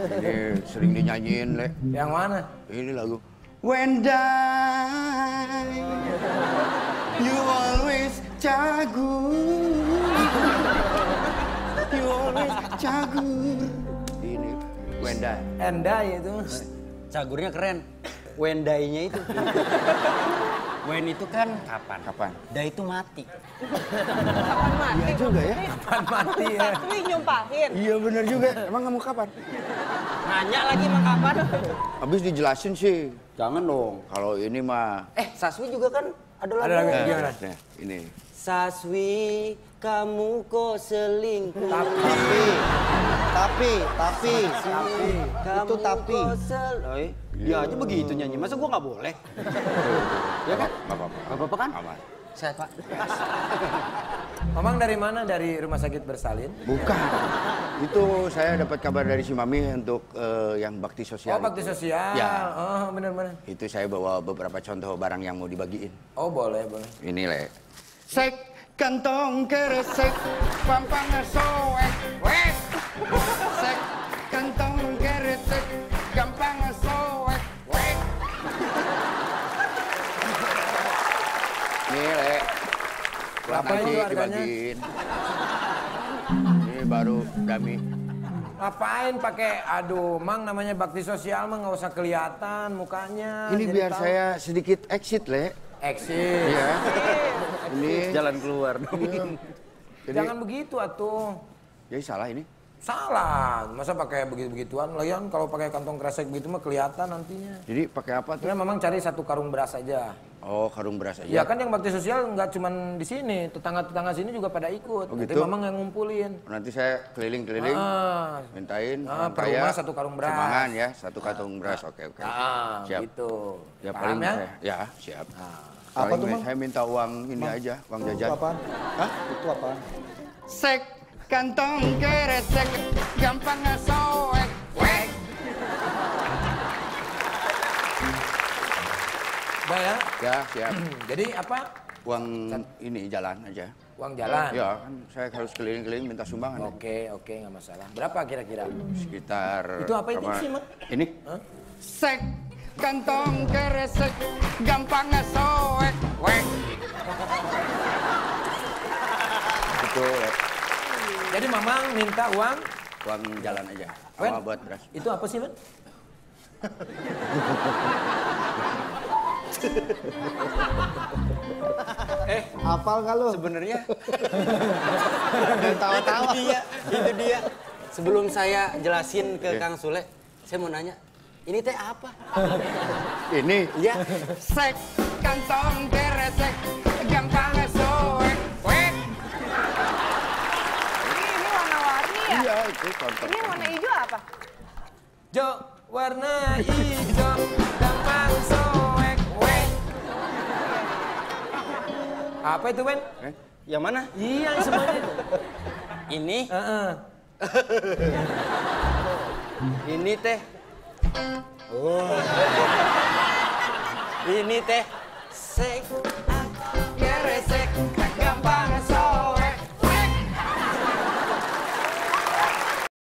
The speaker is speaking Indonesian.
Ini sering dinyanyiin, Le. Yang mana? Ini lagu. When die, you always cagur. You always cagur. Ini when die. Enda itu. Cagurnya keren. Wendainya itu. Wen itu kan kapan? Kapan? Dai itu mati. Kapan mati? Iya juga ya. Kapan mati ya? Wih nyumpahin. Iya bener juga. Emang kamu kapan? Nanya lagi emang kapan? Habis dijelasin sih. Jangan dong. Kalau ini mah. Eh, Saswi juga kan ada lagu. Ada lagu. Gimana? nah, ini. Saswi, kamu kok selingkuh. Tapi, tapi, tapi, Kamu itu tapi. kok sel... Dia aja begitu nyanyi, masa gua nggak boleh? Ya kan? Gak apa-apa. Gak apa-apa kan? Aman. Sehat, Pak. Mamang dari mana? Dari rumah sakit bersalin? Bukan. Itu saya dapat kabar dari si Mami untuk eh, yang bakti sosial. Oh, bakti itu. sosial. Ya. Oh, bener-bener. Itu saya bawa beberapa contoh barang yang mau dibagiin. Oh, boleh, boleh. Ini le. Sek kantong keresek pampang soek Berapa nanti itu dibagiin. Ini baru dami. Ngapain pakai aduh, Mang namanya bakti sosial mah nggak usah kelihatan mukanya. Ini jadi biar tahu. saya sedikit exit le. eksis. Iya. Ini. Jalan keluar dong. Jadi, Jangan begitu atuh. jadi salah ini. Salah, masa pakai begitu-begituan? Lagian kalau pakai kantong kresek begitu mah kelihatan nantinya. Jadi pakai apa tuh? Ya memang cari satu karung beras aja. Oh, karung beras aja. Ya kan yang bakti sosial nggak cuman di sini, tetangga-tetangga sini juga pada ikut. Oh, Nanti gitu? memang yang ngumpulin. Nanti saya keliling-keliling, Ah, mintain Ah, per rumah satu karung beras. Sumbangan ya, satu karung beras. Oke, oke. ah, Siap. gitu. Ya Paham paling ya? saya, ya siap. Apa Paling tuh, Mang? Saya minta uang ini aja, uang Itu jajan. apaan? Hah? Itu apaan? Sek kantong keresek gampang soek wek. Udah ya. Ya, siap. Jadi apa? Uang ini jalan aja. Uang jalan. Ya, kan saya harus keliling-keliling minta sumbangan. Oke, oke, nggak masalah. Berapa kira-kira? Sekitar Itu apa itu sih, Mak? Ini? Sek kantong keresek gampang soek wek. Itu ya. Jadi Mamang minta uang, uang jalan aja. Wen? Sama buat beras. itu apa sih, Man? Eh, Apal nggak lu? sebenarnya Dan tawa-tawa. itu dia, itu dia. Sebelum saya jelasin ke Kang Sule, saya mau nanya, ini teh apa? Ini Iya. sek kantong keresek Ini warna hijau apa? Jo, warna hijau, gampang soek, wek. Apa itu, Ben? Eh? Yang mana? Iya, semuanya itu. Ini, Heeh. ini teh. Oh. Ini teh. Sek,